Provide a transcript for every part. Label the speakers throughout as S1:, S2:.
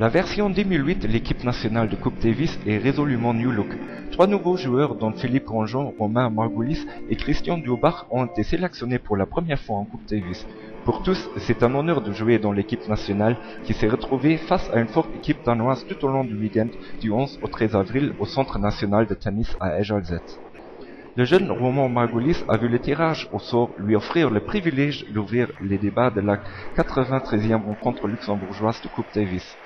S1: La version 2008 de l'équipe nationale de Coupe Davis est résolument new look. Trois nouveaux joueurs dont Philippe Grandjean, Romain Margoulis et Christian Diobach ont été sélectionnés pour la première fois en Coupe Davis. Pour tous, c'est un honneur de jouer dans l'équipe nationale qui s'est retrouvée face à une forte équipe danoise tout au long du week-end du 11 au 13 avril au Centre national de tennis à Ejalzet. Le jeune Roman Margoulis a vu le tirage au sort lui offrir le privilège d'ouvrir les débats de la 93e rencontre luxembourgeoise de Coupe Davis.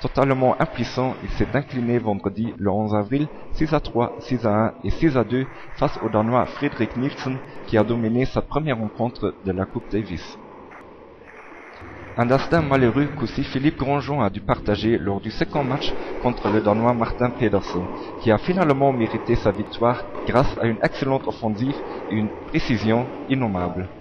S1: Totalement impuissant, il s'est incliné vendredi le 11 avril 6 à 3, 6 à 1 et 6 à 2 face au Danois Friedrich Nielsen qui a dominé sa première rencontre de la Coupe Davis. Un destin malheureux qu'aussi Philippe Grandjean a dû partager lors du second match contre le Danois Martin Pedersen, qui a finalement mérité sa victoire grâce à une excellente offensive et une précision innommable.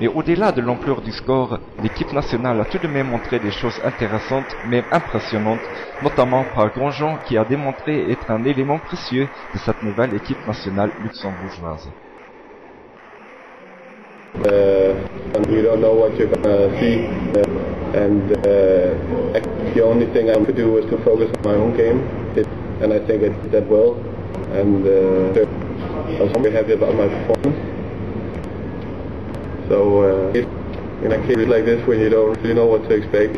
S1: Mais au-delà de l'ampleur du score, l'équipe nationale a tout de même montré des choses intéressantes, même impressionnantes, notamment par Grandjean qui a démontré être un élément précieux de cette nouvelle équipe nationale luxembourgeoise.
S2: uh, and you don't know what you're see. Uh, and uh, the only thing I could do was to focus on my own game, it, and I think did well. And uh, I was very happy about my performance. So uh, in a case like this, when you don't really know what to expect,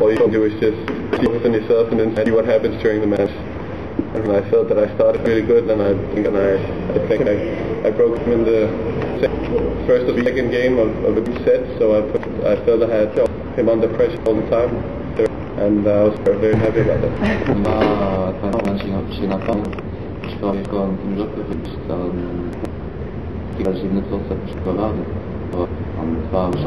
S2: all you can do is just focus on yourself and then see what happens during the match. And I felt that I started really good, and I think, and I, I think I, I broke him in the first or second game of, of a set. So I, put, I felt I had him under pressure all the time, and I was very happy about that.
S3: Sağ olun. Sağ olun.